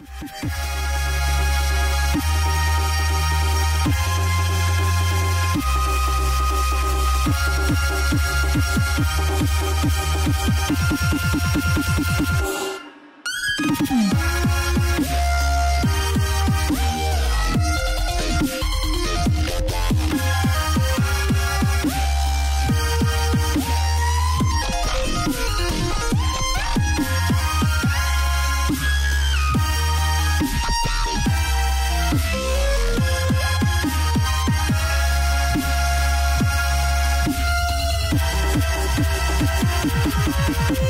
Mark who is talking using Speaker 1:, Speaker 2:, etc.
Speaker 1: Música
Speaker 2: ¡Gracias!